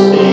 see.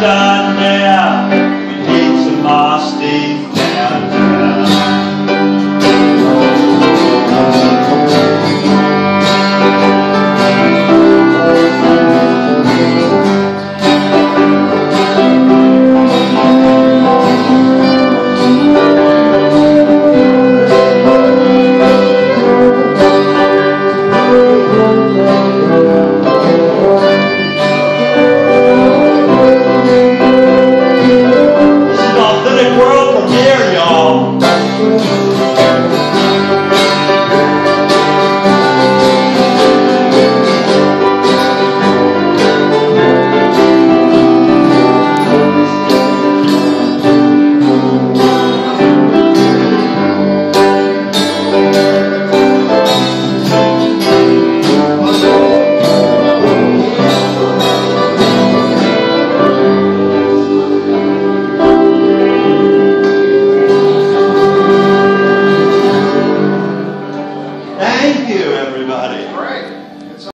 Done